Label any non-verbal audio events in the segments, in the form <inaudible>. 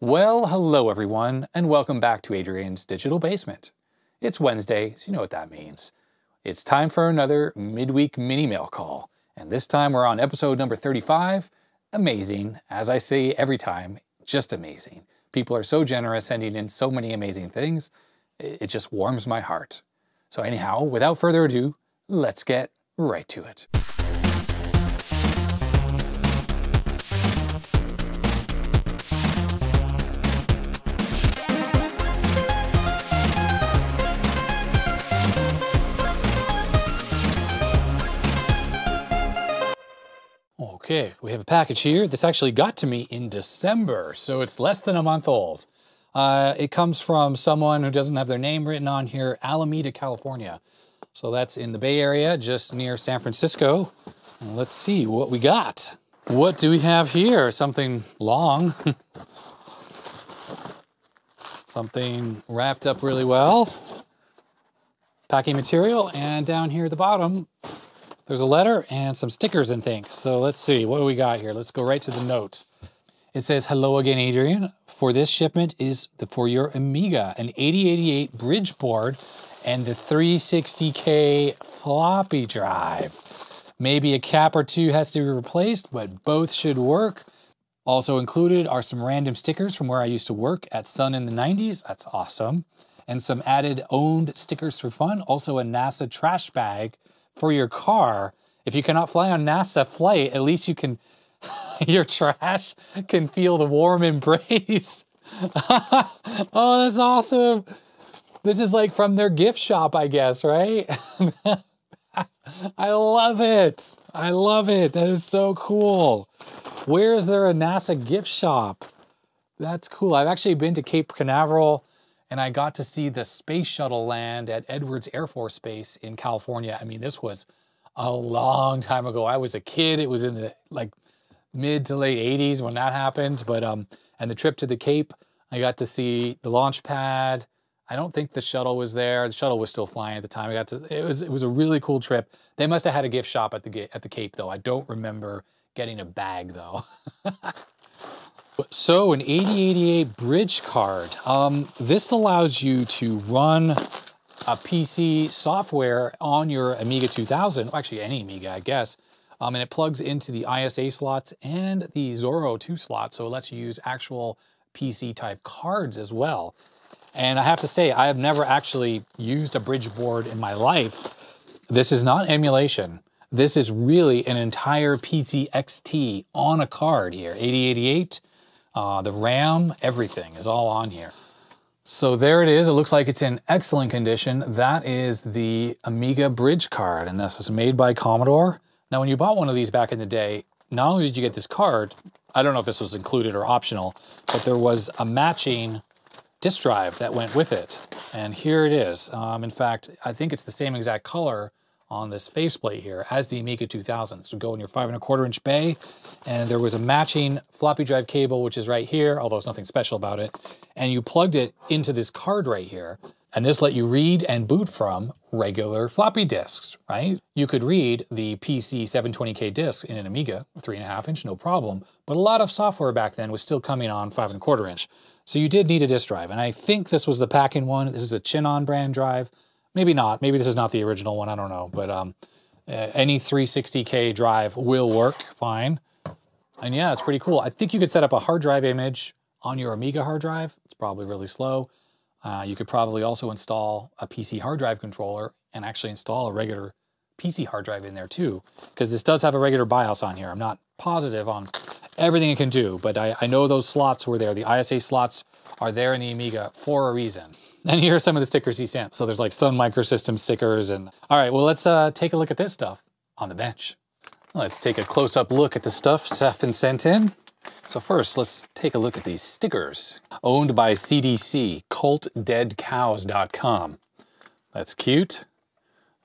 Well, hello everyone, and welcome back to Adrian's Digital Basement. It's Wednesday, so you know what that means. It's time for another midweek mini mail call, and this time we're on episode number 35. Amazing, as I say every time, just amazing. People are so generous, sending in so many amazing things. It just warms my heart. So anyhow, without further ado, let's get right to it. Okay, we have a package here. This actually got to me in December, so it's less than a month old. Uh, it comes from someone who doesn't have their name written on here, Alameda, California. So that's in the Bay Area, just near San Francisco. Let's see what we got. What do we have here? Something long. <laughs> Something wrapped up really well. Packing material, and down here at the bottom, there's a letter and some stickers and things. So let's see, what do we got here? Let's go right to the note. It says, hello again, Adrian. For this shipment is the, for your Amiga, an 8088 bridge board and the 360K floppy drive. Maybe a cap or two has to be replaced, but both should work. Also included are some random stickers from where I used to work at Sun in the 90s. That's awesome. And some added owned stickers for fun. Also a NASA trash bag for your car. If you cannot fly on NASA flight, at least you can, <laughs> your trash can feel the warm embrace. <laughs> oh, that's awesome. This is like from their gift shop, I guess, right? <laughs> I love it. I love it. That is so cool. Where is there a NASA gift shop? That's cool. I've actually been to Cape Canaveral and I got to see the space shuttle land at Edwards Air Force Base in California. I mean, this was a long time ago. I was a kid. It was in the like mid to late 80s when that happened. But um, and the trip to the Cape, I got to see the launch pad. I don't think the shuttle was there. The shuttle was still flying at the time. I got to. It was it was a really cool trip. They must have had a gift shop at the at the Cape though. I don't remember getting a bag though. <laughs> So an 8088 bridge card. Um, this allows you to run a PC software on your Amiga 2000, actually any Amiga, I guess, um, and it plugs into the ISA slots and the Zorro 2 slot, so it lets you use actual PC type cards as well. And I have to say, I have never actually used a bridge board in my life. This is not emulation. This is really an entire PC XT on a card here, 8088. Uh, the RAM, everything is all on here. So there it is. It looks like it's in excellent condition. That is the Amiga bridge card, and this is made by Commodore. Now, when you bought one of these back in the day, not only did you get this card, I don't know if this was included or optional, but there was a matching disk drive that went with it. And here it is. Um, in fact, I think it's the same exact color on this faceplate here as the Amiga 2000. So go in your five and a quarter inch bay, and there was a matching floppy drive cable, which is right here, although it's nothing special about it. And you plugged it into this card right here, and this let you read and boot from regular floppy disks, right? You could read the PC 720K disk in an Amiga, three and a half inch, no problem. But a lot of software back then was still coming on five and a quarter inch. So you did need a disk drive. And I think this was the packing one. This is a Chinon brand drive. Maybe not. Maybe this is not the original one. I don't know. But um, any 360K drive will work fine. And yeah, it's pretty cool. I think you could set up a hard drive image on your Amiga hard drive. It's probably really slow. Uh, you could probably also install a PC hard drive controller and actually install a regular PC hard drive in there too, because this does have a regular BIOS on here. I'm not positive on everything it can do, but I, I know those slots were there. The ISA slots are there in the Amiga for a reason. And here are some of the stickers he sent. So there's like Sun Microsystem stickers and all right, well, let's uh, take a look at this stuff on the bench. Let's take a close-up look at the stuff Stefan sent in. So first, let's take a look at these stickers. Owned by CDC, cultdeadcows.com. That's cute.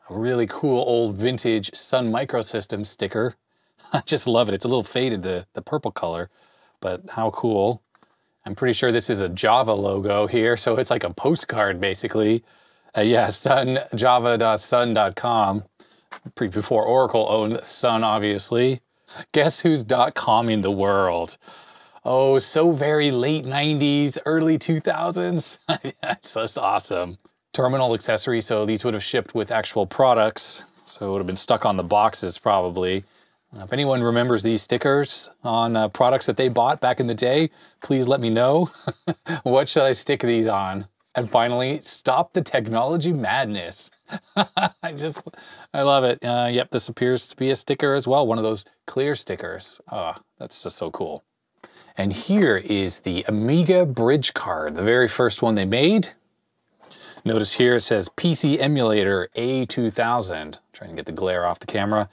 A really cool old vintage Sun Microsystem sticker. <laughs> I just love it. It's a little faded, the, the purple color, but how cool. I'm pretty sure this is a Java logo here, so it's like a postcard basically. Uh, yeah, <laughs> sun, java.sun.com, before Oracle owned Sun, obviously. Guess who's .com in the world? Oh, so very late 90s, early 2000s. <laughs> that's, that's awesome. Terminal accessory, so these would have shipped with actual products. So it would have been stuck on the boxes probably. If anyone remembers these stickers on uh, products that they bought back in the day, please let me know. <laughs> what should I stick these on? And finally, stop the technology madness. <laughs> I just, I love it. Uh, yep, this appears to be a sticker as well, one of those clear stickers. Oh, that's just so cool. And here is the Amiga bridge card, the very first one they made. Notice here it says PC Emulator A2000. Trying to get the glare off the camera.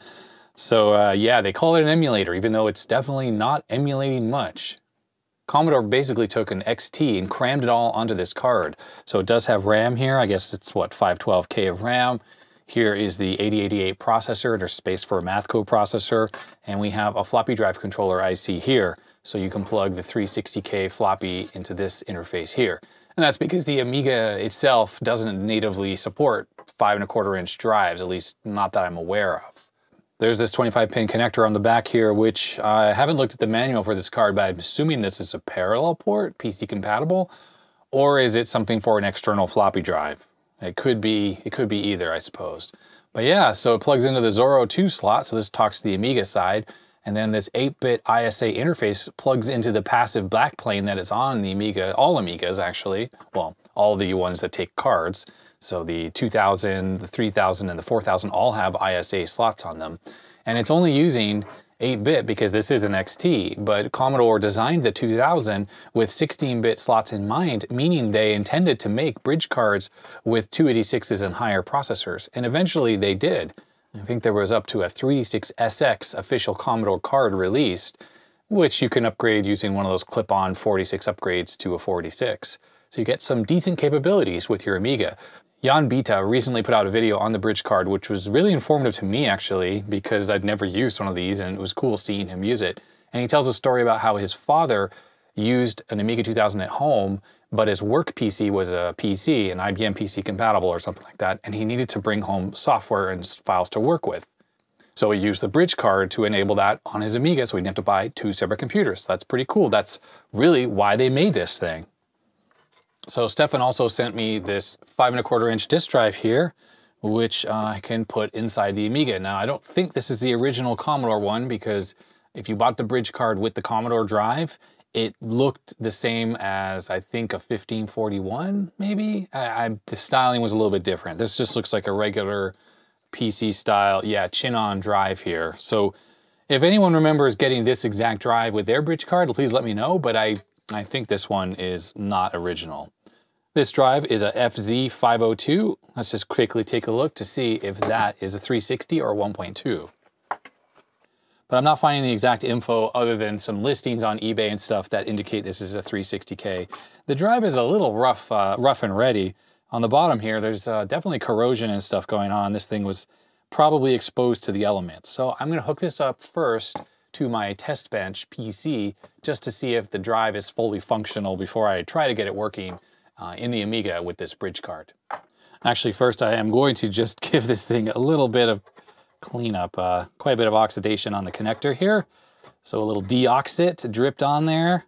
So uh, yeah, they call it an emulator, even though it's definitely not emulating much. Commodore basically took an XT and crammed it all onto this card. So it does have RAM here. I guess it's what, 512K of RAM. Here is the 8088 processor. There's space for a math coprocessor. And we have a floppy drive controller IC here. So you can plug the 360K floppy into this interface here. And that's because the Amiga itself doesn't natively support five and a quarter inch drives, at least not that I'm aware of. There's this 25 pin connector on the back here, which I haven't looked at the manual for this card, but I'm assuming this is a parallel port, PC compatible, or is it something for an external floppy drive? It could be, it could be either, I suppose. But yeah, so it plugs into the Zorro 2 slot, so this talks to the Amiga side, and then this 8-bit ISA interface plugs into the passive backplane that is on the Amiga, all Amigas actually, well, all the ones that take cards. So the 2000, the 3000, and the 4000 all have ISA slots on them. And it's only using 8-bit because this is an XT, but Commodore designed the 2000 with 16-bit slots in mind, meaning they intended to make bridge cards with 286s and higher processors, and eventually they did. I think there was up to a 386SX official Commodore card released, which you can upgrade using one of those clip-on 46 upgrades to a 46. So you get some decent capabilities with your Amiga. Jan Beta recently put out a video on the bridge card, which was really informative to me actually, because I'd never used one of these and it was cool seeing him use it. And he tells a story about how his father used an Amiga 2000 at home, but his work PC was a PC, an IBM PC compatible or something like that, and he needed to bring home software and files to work with. So he used the bridge card to enable that on his Amiga so he didn't have to buy two separate computers. That's pretty cool. That's really why they made this thing. So Stefan also sent me this five and a quarter inch disk drive here, which uh, I can put inside the Amiga. Now, I don't think this is the original Commodore one because if you bought the bridge card with the Commodore drive, it looked the same as I think a 1541, maybe. I, I, the styling was a little bit different. This just looks like a regular PC style, yeah, Chinon drive here. So if anyone remembers getting this exact drive with their bridge card, please let me know, but I I think this one is not original. This drive is a FZ502. Let's just quickly take a look to see if that is a 360 or 1.2. But I'm not finding the exact info other than some listings on eBay and stuff that indicate this is a 360K. The drive is a little rough, uh, rough and ready. On the bottom here, there's uh, definitely corrosion and stuff going on. This thing was probably exposed to the elements. So I'm gonna hook this up first to my test bench PC just to see if the drive is fully functional before I try to get it working uh, in the Amiga with this bridge card. Actually, first I am going to just <laughs> give this thing a little bit of cleanup, uh, quite a bit of oxidation on the connector here. So a little deoxit dripped on there,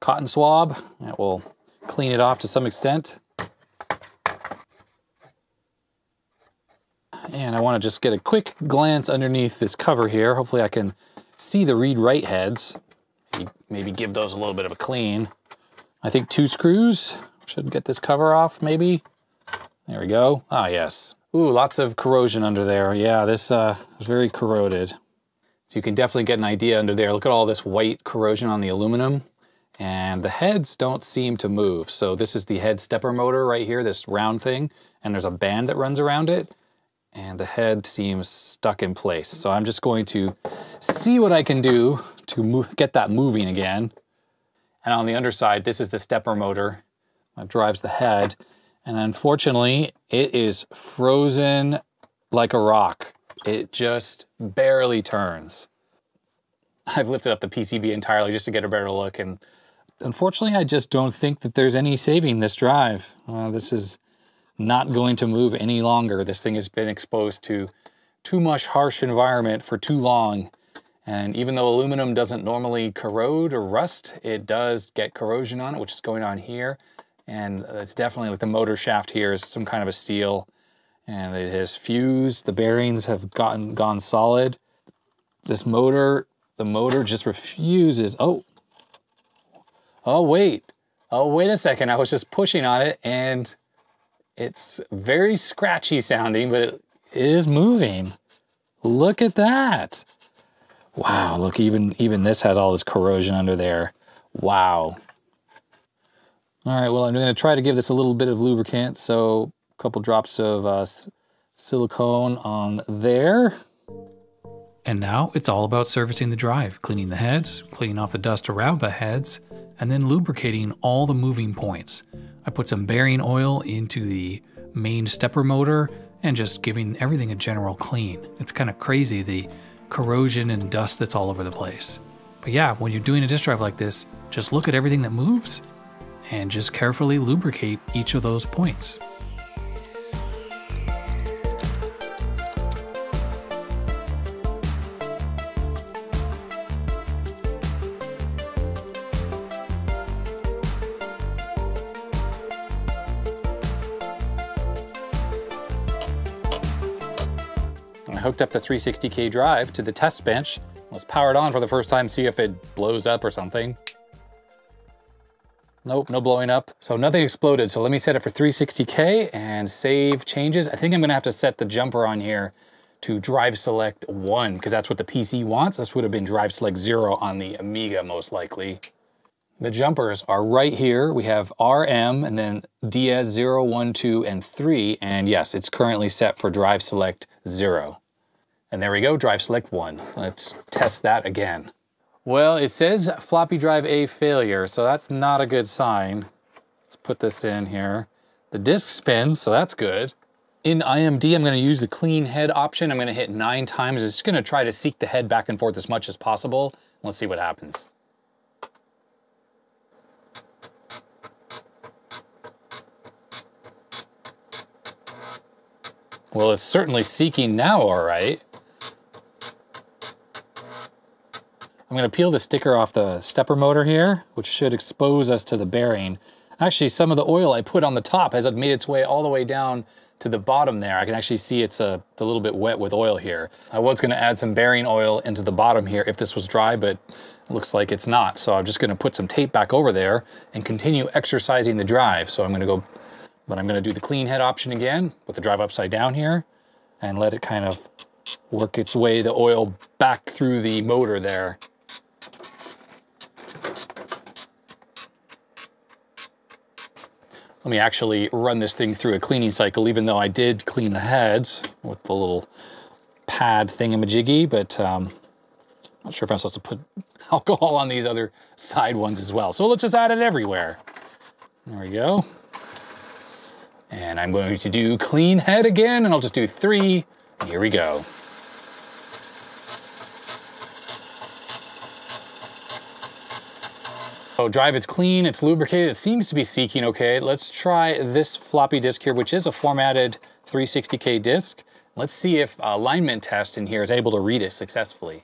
cotton swab, that will clean it off to some extent. And I want to just get a quick glance underneath this cover here. Hopefully I can see the read-write heads. Maybe give those a little bit of a clean. I think two screws should get this cover off, maybe. There we go. Ah, yes. Ooh, lots of corrosion under there. Yeah, this uh, is very corroded. So you can definitely get an idea under there. Look at all this white corrosion on the aluminum. And the heads don't seem to move. So this is the head stepper motor right here, this round thing. And there's a band that runs around it and the head seems stuck in place. So I'm just going to see what I can do to get that moving again. And on the underside, this is the stepper motor that drives the head. And unfortunately, it is frozen like a rock. It just barely turns. I've lifted up the PCB entirely just to get a better look. And unfortunately, I just don't think that there's any saving this drive. Uh, this is not going to move any longer. This thing has been exposed to too much harsh environment for too long And even though aluminum doesn't normally corrode or rust, it does get corrosion on it, which is going on here. And it's definitely like the motor shaft here is some kind of a steel and it has fused. The bearings have gotten gone solid. This motor, the motor just refuses. Oh, oh wait, oh wait a second. I was just pushing on it and it's very scratchy sounding, but it is moving. Look at that. Wow, look, even, even this has all this corrosion under there. Wow. All right, well, I'm gonna try to give this a little bit of lubricant. So a couple drops of uh, silicone on there. And now it's all about servicing the drive, cleaning the heads, cleaning off the dust around the heads, and then lubricating all the moving points. I put some bearing oil into the main stepper motor and just giving everything a general clean. It's kind of crazy the corrosion and dust that's all over the place. But yeah, when you're doing a disk drive like this, just look at everything that moves and just carefully lubricate each of those points. I hooked up the 360K drive to the test bench. Let's power it on for the first time, see if it blows up or something. Nope, no blowing up. So nothing exploded. So let me set it for 360K and save changes. I think I'm gonna have to set the jumper on here to drive select one because that's what the PC wants. This would have been drive select zero on the Amiga most likely. The jumpers are right here. We have RM and then DS 0, 1, 2, and 3. And yes, it's currently set for drive select 0. And there we go, drive select one. Let's test that again. Well, it says floppy drive A failure, so that's not a good sign. Let's put this in here. The disk spins, so that's good. In IMD, I'm gonna use the clean head option. I'm gonna hit nine times. It's gonna try to seek the head back and forth as much as possible. Let's see what happens. Well, it's certainly seeking now, all right. I'm gonna peel the sticker off the stepper motor here, which should expose us to the bearing. Actually, some of the oil I put on the top has made its way all the way down to the bottom there. I can actually see it's a, it's a little bit wet with oil here. I was gonna add some bearing oil into the bottom here if this was dry, but it looks like it's not. So I'm just gonna put some tape back over there and continue exercising the drive. So I'm gonna go, but I'm gonna do the clean head option again, put the drive upside down here and let it kind of work its way, the oil back through the motor there. Let me actually run this thing through a cleaning cycle, even though I did clean the heads with the little pad thingamajiggy, but um, not sure if I'm supposed to put <laughs> alcohol on these other side ones as well. So let's just add it everywhere. There we go. And I'm going to do clean head again, and I'll just do three. Here we go. So drive is clean, it's lubricated, it seems to be seeking okay. Let's try this floppy disk here, which is a formatted 360K disk. Let's see if alignment test in here is able to read it successfully.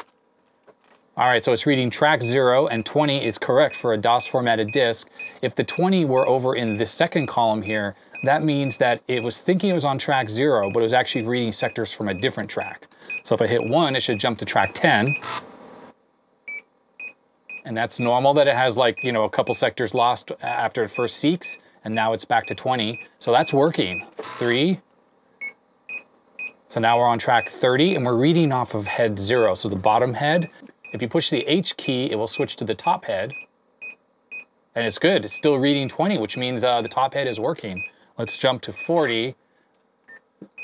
All right, so it's reading track zero and 20 is correct for a DOS formatted disk. If the 20 were over in the second column here, that means that it was thinking it was on track zero, but it was actually reading sectors from a different track. So if I hit one, it should jump to track 10 and that's normal that it has like, you know, a couple sectors lost after it first seeks, and now it's back to 20. So that's working. Three. So now we're on track 30, and we're reading off of head zero. So the bottom head, if you push the H key, it will switch to the top head. And it's good, it's still reading 20, which means uh, the top head is working. Let's jump to 40. And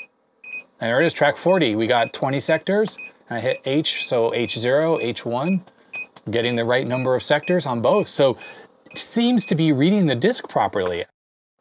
there it is, track 40. We got 20 sectors. And I hit H, so H0, H1 getting the right number of sectors on both. So it seems to be reading the disk properly.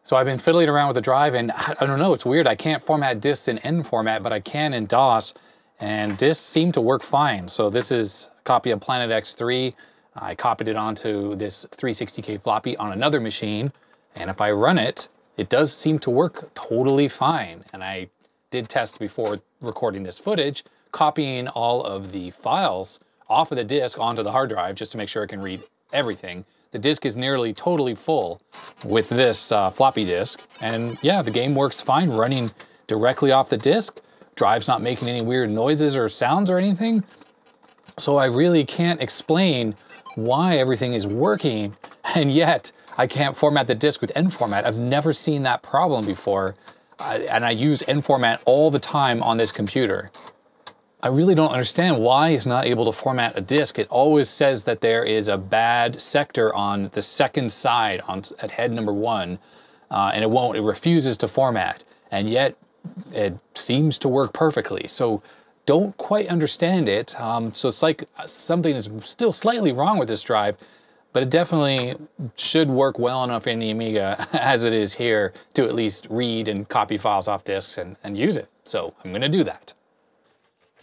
So I've been fiddling around with the drive and I don't know, it's weird. I can't format disks in NFormat, but I can in DOS and disks seem to work fine. So this is a copy of Planet X3. I copied it onto this 360K floppy on another machine. And if I run it, it does seem to work totally fine. And I did test before recording this footage, copying all of the files off of the disk onto the hard drive just to make sure it can read everything. The disk is nearly totally full with this uh, floppy disk. And yeah, the game works fine running directly off the disk. Drive's not making any weird noises or sounds or anything. So I really can't explain why everything is working. <laughs> And yet I can't format the disk with NFormat. I've never seen that problem before. and I use NFormat all the time on this computer. I really don't understand why it's not able to format a disk. It always says that there is a bad sector on the second side on, at head number one, uh, and it won't, it refuses to format. And yet it seems to work perfectly. So don't quite understand it. Um, so it's like something is still slightly wrong with this drive, but it definitely should work well enough in the Amiga <laughs> as it is here to at least read and copy files off disks and, and use it. So I'm gonna do that.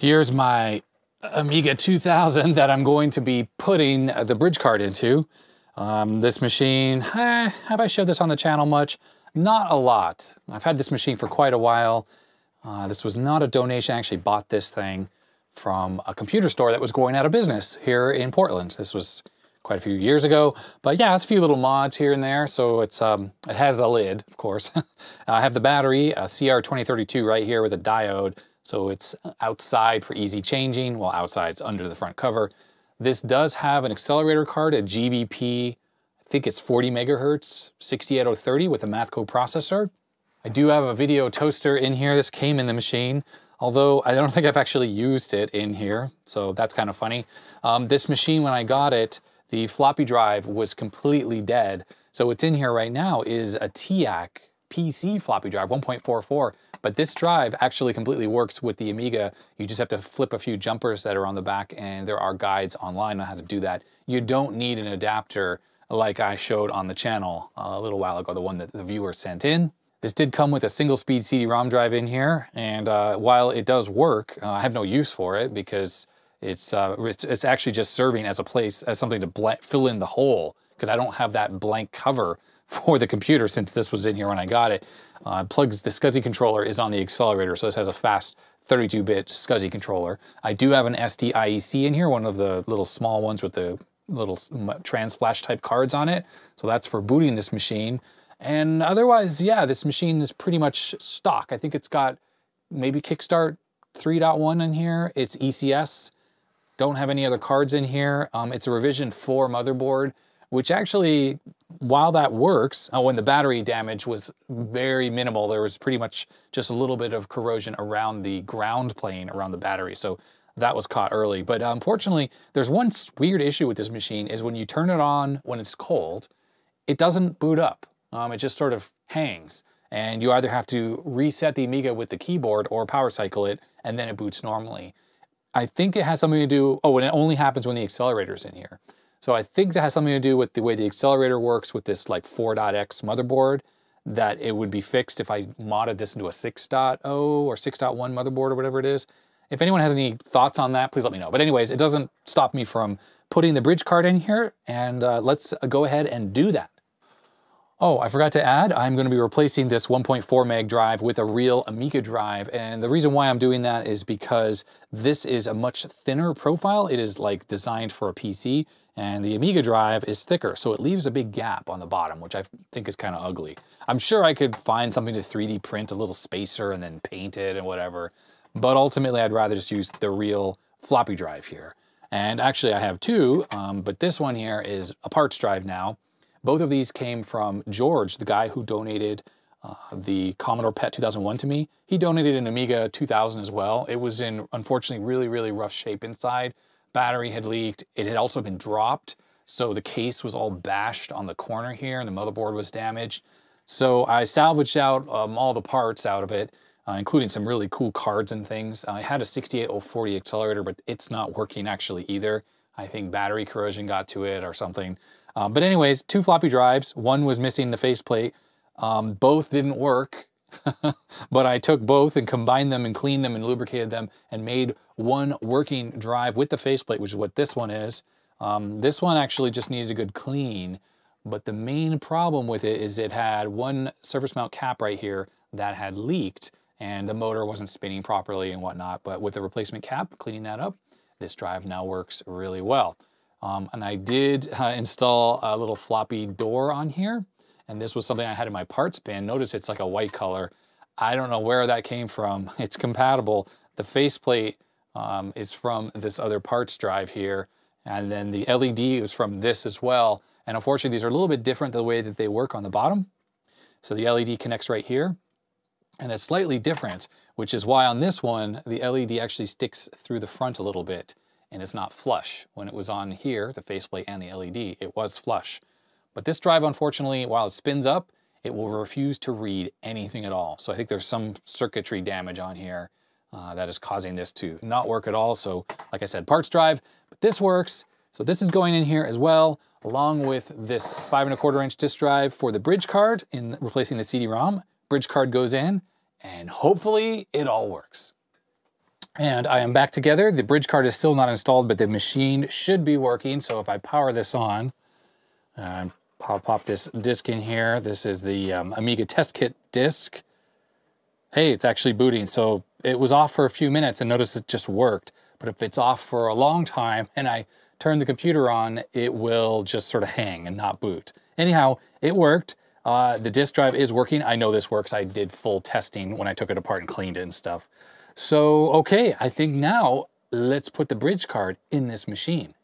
Here's my Amiga 2000 that I'm going to be putting the bridge card into. Um, this machine, eh, have I showed this on the channel much? Not a lot. I've had this machine for quite a while. Uh, this was not a donation. I actually bought this thing from a computer store that was going out of business here in Portland. This was quite a few years ago, but yeah, it's a few little mods here and there. So it's um, it has a lid, of course. <laughs> I have the battery, a CR2032 right here with a diode so it's outside for easy changing, while outside it's under the front cover. This does have an accelerator card, a GVP, I think it's 40 megahertz, 68030 with a math coprocessor. I do have a video toaster in here. This came in the machine, although I don't <laughs> think I've actually used it in here, so that's kind of funny. Um, this machine, when I got it, the floppy drive was completely dead. So what's in here right now is a TEAC PC floppy drive, 1.44, but this drive actually completely works with the Amiga. You just have to flip a few jumpers that are on the back and there are guides online on how to do that. You don't need an adapter like I showed on the channel a little while ago, the one that the viewer sent in. This did come with a single speed CD-ROM drive in here, and uh, while it does work, uh, I have no use for it because it's, uh, it's, it's actually just serving as a place, as something to fill in the hole, because I don't have that blank cover for the computer since this was in here when I got it. Uh, plugs, the SCSI controller is on the accelerator, so this has a fast 32-bit SCSI controller. I do have an SDIEC in here, one of the little small ones with the little trans flash type cards on it. So that's for booting this machine. And otherwise, yeah, this machine is pretty much stock. I think it's got maybe Kickstart 3.1 in here. It's ECS. Don't have any other cards in here. Um, it's a revision 4 motherboard which actually, while that works, uh, when the battery damage was very minimal, there was pretty much just a little bit of corrosion around the ground plane around the battery. So that was caught early. But unfortunately, there's one weird issue with this machine is when you turn it on when it's cold, it doesn't boot up. Um, it just sort of hangs. And you either have to reset the Amiga with the keyboard or power cycle it, and then it boots normally. I think it has something to do, oh, and it only happens when the accelerator's in here. So I think that has something to do with the way the accelerator works with this like 4.x motherboard, that it would be fixed if I modded this into a 6.0 or 6.1 motherboard or whatever it is. If anyone has any thoughts on that, please let me know. But anyways, it doesn't stop me from putting the bridge card in here, and uh, let's go ahead and do that. Oh, I forgot to add, I'm gonna be replacing this 1.4 meg drive with a real Amiga drive. And the reason why I'm doing that is because this is a much thinner profile. It is like designed for a PC and the Amiga drive is thicker. So it leaves a big gap on the bottom, which I think is kind of ugly. I'm sure I could find something to 3D print a little spacer and then paint it and whatever. But ultimately, I'd rather just use the real floppy drive here. And actually I have two, um, but this one here is a parts drive now. Both of these came from George, the guy who donated uh, the Commodore PET 2001 to me. He donated an Amiga 2000 as well. It was in, unfortunately, really, really rough shape inside. Battery had leaked. It had also been dropped. So the case was all bashed on the corner here and the motherboard was damaged. So I salvaged out um, all the parts out of it, uh, including some really cool cards and things. I had a 68040 accelerator, but it's not working actually either. I think battery corrosion got to it or something. Um, but anyways, two floppy drives. One was missing the faceplate. Um, both didn't work, <laughs> but I took both and combined them and cleaned them and lubricated them and made one working drive with the faceplate, which is what this one is. Um, this one actually just needed a good clean, but the main problem with it is it had one surface mount cap right here that had leaked and the motor wasn't spinning properly and whatnot. But with the replacement cap, cleaning that up, this drive now works really well. Um, and I did uh, install a little floppy door on here. And this was something I had in my parts bin. Notice it's like a white color. I don't know where that came from. <laughs> It's compatible. The faceplate um, is from this other parts drive here. And then the LED is from this as well. And unfortunately, these are a little bit different the way that they work on the bottom. So the LED connects right here. And it's slightly different, which is why on this one, the LED actually sticks through the front a little bit and it's not flush. When it was on here, the faceplate and the LED, it was flush. But this drive, unfortunately, while it spins up, it will refuse to read anything at all. So I think there's some circuitry damage on here uh, that is causing this to not work at all. So like I said, parts drive, but this works. So this is going in here as well, along with this five and a quarter inch disk drive for the bridge card in replacing the CD-ROM. Bridge card goes in and hopefully it all works. And I am back together. The bridge card is still not installed, but the machine should be working. So if I power this on, uh, I'll pop this disk in here. This is the um, Amiga test kit disk. Hey, it's actually booting. So it was off for a few minutes and notice it just worked. But if it's off for a long time and I turn the computer on, it will just sort of hang and not boot. Anyhow, it worked. Uh, the disk drive is working. I know this works. I did full testing when I took it apart and cleaned it and stuff. So, okay, I think now let's put the bridge card in this machine.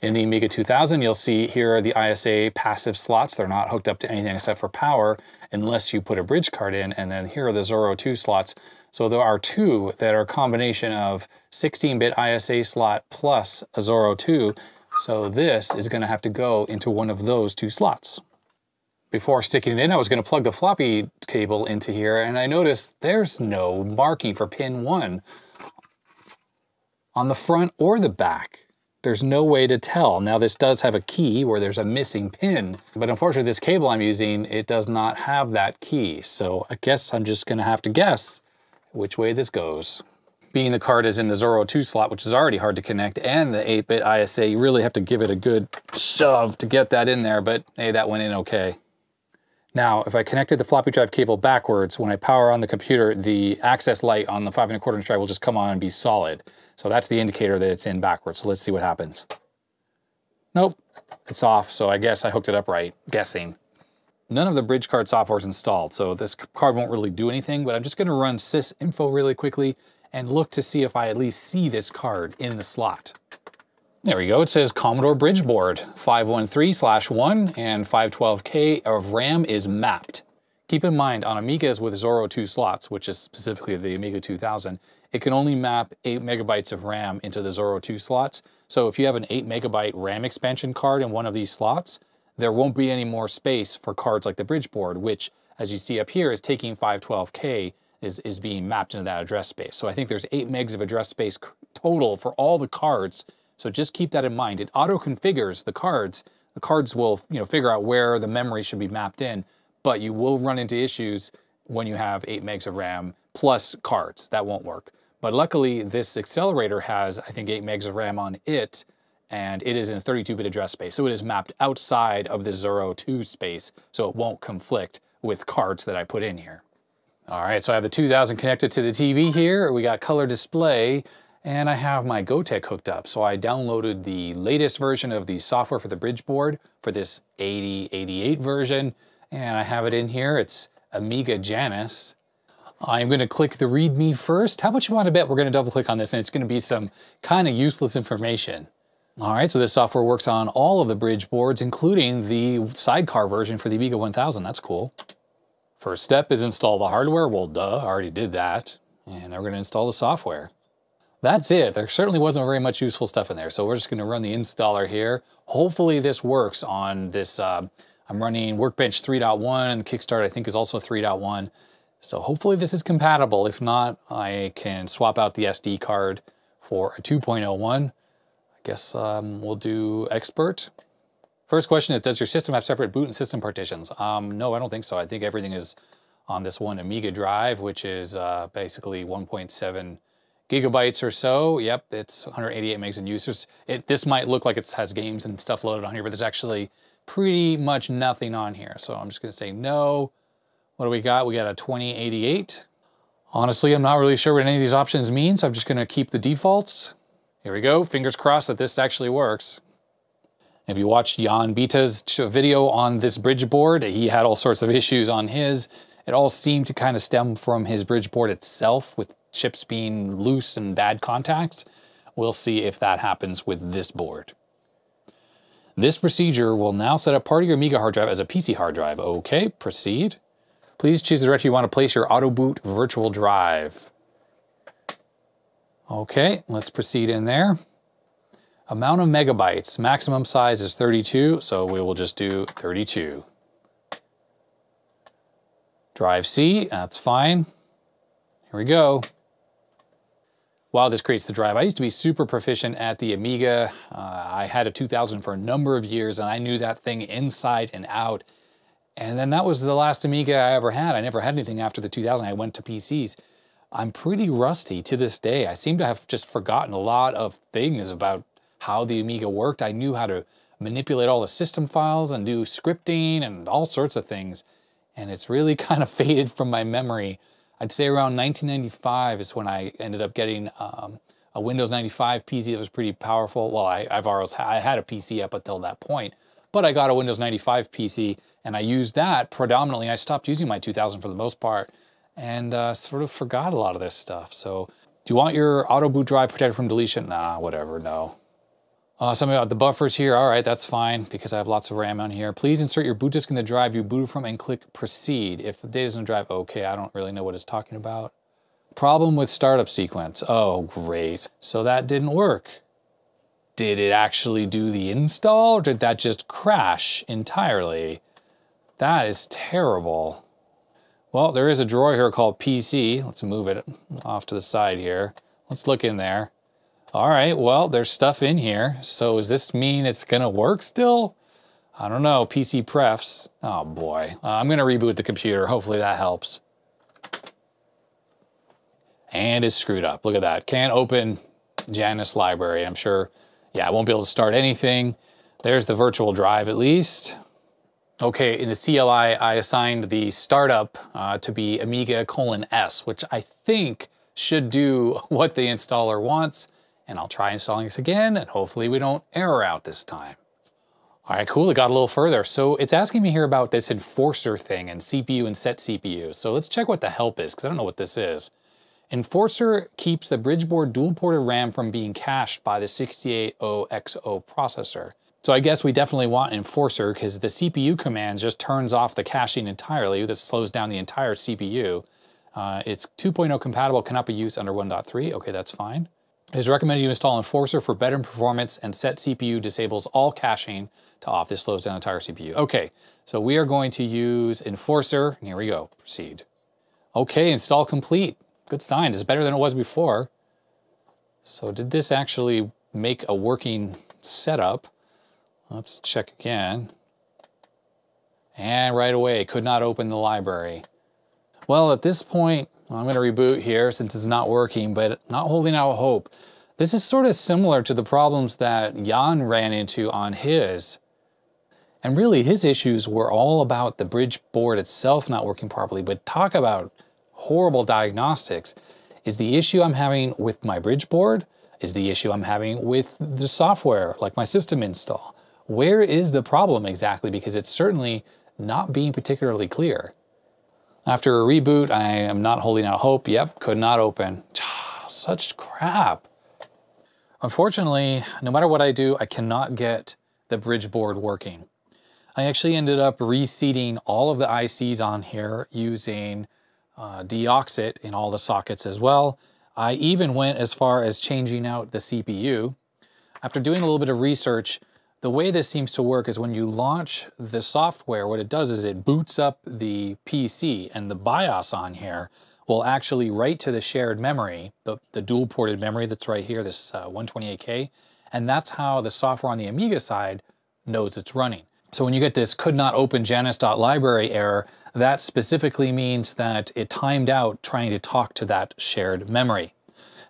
In the Amiga 2000, you'll see here are the ISA passive slots. They're not hooked up to anything except for power unless you put a bridge card in. And then here are the Zorro 2 slots. So there are two that are a combination of 16-bit ISA slot plus a Zorro 2. So this is going to have to go into one of those two slots. Before sticking it in, I was going to plug the floppy cable into here, and I noticed there's no marking for pin 1 on the front or the back. There's no way to tell. Now this does have a key where there's a missing pin, but unfortunately this cable I'm using, it does not have that key. So I guess I'm just gonna have to guess which way this goes. Being the card is in the Zorro 2 slot, which is already hard to connect, and the 8-bit ISA, you really have to give it a good shove to get that in there, but hey, that went in okay. Now, if I connected the floppy drive cable backwards, when I power on the computer, the access light on the five and a quarter inch drive will just come on and be solid. So that's the indicator that it's in backwards. So let's see what happens. Nope, it's off. So I guess I hooked it up right, guessing. None of the bridge card software is installed, so this card won't really do anything, but I'm just gonna run sysinfo really quickly and look to see if I at least see this card in the slot. There we go, it says Commodore Bridge Board 513-1 and 512K of RAM is mapped. Keep in mind, on Amigas with Zorro 2 slots, which is specifically the Amiga 2000, it can only map 8 megabytes of RAM into the Zorro 2 slots. So if you have an 8 megabyte RAM expansion card in one of these slots, there won't be any more space for cards like the bridge board, which, as you see up here, is taking 512K, is, is being mapped into that address space. So I think there's 8 megs of address space total for all the cards so just keep that in mind. It auto configures the cards. The cards will you know, figure out where the memory should be mapped in, but you will run into issues when you have 8 megs of RAM plus cards. That won't work. But luckily, this accelerator has, I think, 8 megs of RAM on it, and it is in 32-bit address space. So it is mapped outside of the Zorro 2 space, so it won't conflict with cards that I put in here. All right, so I have the 2000 connected to the TV here. We got color display and I have my Gotek hooked up. So I downloaded the latest version of the software for the bridge board for this 8088 version, and I have it in here. It's Amiga Janus. I'm gonna click the README first. How much you wanna bet we're gonna double click on this and it's gonna be some kind of useless information. All right, so this software works on all of the bridge boards, including the sidecar version for the Amiga 1000. That's cool. First step is install the hardware. Well, duh, I already did that. And now we're gonna install the software. That's it. There certainly wasn't very much useful stuff in there. So we're just going to run the installer here. Hopefully this works on this. Uh, I'm running Workbench 3.1. Kickstart, I think, is also 3.1. So hopefully this is compatible. If not, I can swap out the SD card for a 2.01. I guess um, we'll do Expert. First question is, does your system have separate boot and system partitions? Um, no, I don't think so. I think everything is on this one Amiga drive, which is uh, basically 1.7 gigabytes or so. Yep, it's 188 megs in users. It, this might look like it has games and stuff loaded on here, but there's actually pretty much nothing on here. So I'm just gonna say no. What do we got? We got a 2088. Honestly, I'm not really sure what any of these options mean, so I'm just gonna keep the defaults. Here we go, fingers crossed that this actually works. If you watched Jan Beta's video on this bridge board, he had all sorts of <laughs> issues on his. It all seemed to kind of stem from his bridge board itself with chips being loose and bad contacts. We'll see if that happens with this board. This procedure will now set up part of your Amiga hard drive as a PC hard drive. Okay, proceed. Please choose the directory you want to place your auto boot virtual drive. Okay, let's proceed in there. Amount of megabytes, maximum size is 32, so we will just do 32. Drive C, that's fine. Here we go. Wow, this creates the drive. I used to be super proficient at the Amiga. Uh, I had a 2000 for a number of years and I knew that thing inside and out. And then that was the last Amiga I ever had. I never had anything after the 2000. I went to PCs. I'm pretty rusty to this day. I seem to have just forgotten a lot of things about how the Amiga worked. I knew how to manipulate all the system files and do scripting and all sorts of things. And it's really <laughs> kind of faded from my memory. I'd say around 1995 is when I ended up getting um, a Windows 95 PC that was pretty powerful. Well, I, have always I had a PC up until that point, but I got a Windows 95 PC and I used that predominantly. I stopped using my 2000 for the most part and uh, sort of forgot a lot of this stuff. So do you want your auto boot drive protected from deletion? Nah, whatever, no. Uh, something about the buffers here. All right, that's fine because I have lots of RAM on here. Please insert your boot disk in the drive you booted from and click proceed. If the data's in the drive, okay, I don't really know what it's talking about. Problem with startup sequence. Oh, great. So that didn't work. Did it actually do the install or did that just crash entirely? That is terrible. Well, there is a drawer here called PC. Let's move it off to the side here. Let's look in there. All right, well, there's stuff in here. So does this mean it's gonna work still? I don't know, PC prefs. Oh boy, uh, I'm gonna reboot the computer. Hopefully that helps. And it's screwed up, look at that. Can't open Janus library. I'm sure, yeah, I won't be able to start anything. There's the virtual drive at least. Okay, in the CLI, I assigned the startup uh, to be Amiga colon S, which I think should do <laughs> what the installer wants and I'll try installing this again and hopefully we don't error out this time. All right, cool, it got a little further. So it's asking me here about this enforcer thing and CPU and SetCPU. So let's check what the help is because I don't know what this is. Enforcer keeps the bridgeboard dual ported RAM from being cached by the 680XO processor. So I guess we definitely want Enforcer because the CPU command just turns off the caching entirely. This slows down the entire CPU. Uh, it's 2.0 compatible, cannot be used under 1.3. Okay, that's fine. It is recommended you install Enforcer for better performance and SetCPU disables all caching to off. This slows down the entire CPU. Okay, so we are going to use Enforcer. Here we go, proceed. Okay, install complete. Good sign, it's better than it was before. So did this actually make a working setup? Let's check again. And right away, could not open the library. Well, at this point, well, I'm going to reboot here since it's not working, but not holding out hope. This is sort of similar to the problems that Jan ran into on his. And really, his issues were all about the bridge board itself not working properly, but talk about horrible diagnostics. Is the issue I'm having with my bridge board? Is the issue I'm having with the software, like my system install? Where is the problem exactly? Because it's certainly not being particularly clear. After a reboot, I am not holding out hope. Yep, could not open. <sighs> Such crap. Unfortunately, no matter what I do, I cannot get the bridge board working. I actually ended up reseating all of the ICs on here using uh, deoxit in all the sockets as well. I even went as far as changing out the CPU. After doing a little bit of research, the way this seems to work is when you launch the software, what it does is it boots up the PC and the BIOS on here will actually write to the shared memory, the, the dual ported memory that's right here, this uh, 128K, and that's how the software on the Amiga side knows it's running. So when you get this could not open janus.library error, that specifically means that it timed out trying to talk to that shared memory.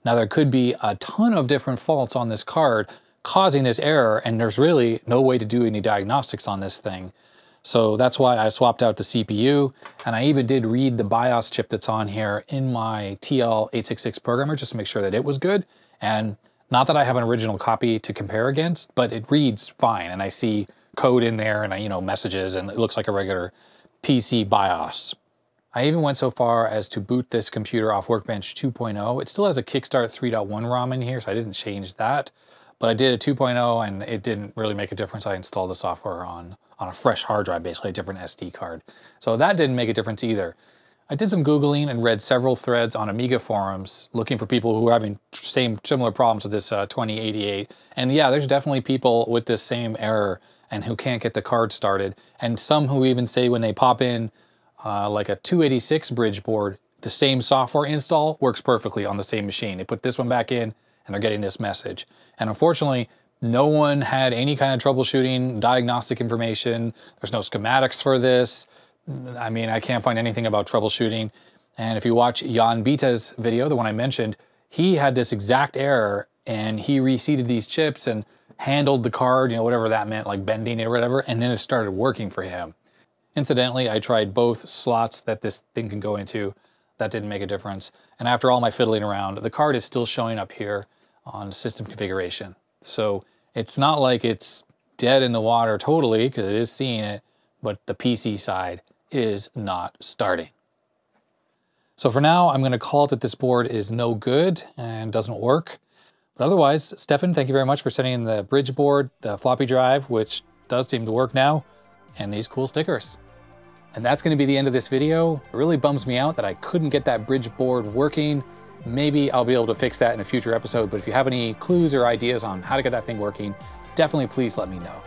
Now there could be a ton of different faults on this card, causing this error and there's really no way to do any diagnostics on this thing. So that's why I swapped out the CPU and I even did read the BIOS chip that's on here in my TL866 programmer just to make sure that it was good. And Not that I have an original copy to compare against, but it reads fine and I see code in there and I, you know, messages and it looks like a regular PC BIOS. I even went so far as to boot this computer off Workbench 2.0. It still has a Kickstart 3.1 ROM in here, so I didn't change that. But I did a 2.0 and it didn't really make a difference. I installed the software on, on a fresh hard drive, basically a different SD card. So that didn't make a difference either. I did some Googling and read several threads on Amiga forums looking for people who are having same similar problems with this uh, 2088. And yeah, there's definitely people with this same error and who can't get the card started. And some who even say when they pop in uh, like a 286 bridge board, the same software install works perfectly on the same machine. They put this one back in and they're getting this message. And unfortunately, no one had any kind of troubleshooting, diagnostic information. There's no schematics for this. I mean, I can't find anything about troubleshooting. And if you watch Jan Beta's video, the one I mentioned, he had this exact error and he reseated these chips and handled the card, you know, whatever that meant, like bending it or whatever, and then it started working for him. Incidentally, I tried both slots that this thing can go into. That didn't make a difference. And after all my fiddling around, the card is still showing up here on system configuration. So it's not like it's dead in the water totally, because it is seeing it, but the PC side is not starting. So for now, I'm gonna call it that this board is no good and doesn't work. But otherwise, Stefan, thank you very much for sending in the bridge board, the floppy drive, which does seem to work now, and these cool stickers. And that's gonna be the end of this video. It really bums me out that I couldn't get that bridge board working. Maybe I'll be able to fix that in a future episode, but if you have any clues or ideas on how to get that thing working, definitely please let me know.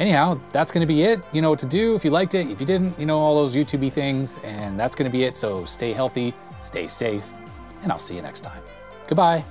Anyhow, that's gonna be it. You know what to do if you liked it. If you didn't, you know all those YouTubey things, and that's gonna be it. So stay healthy, stay safe, and I'll see you next time. Goodbye.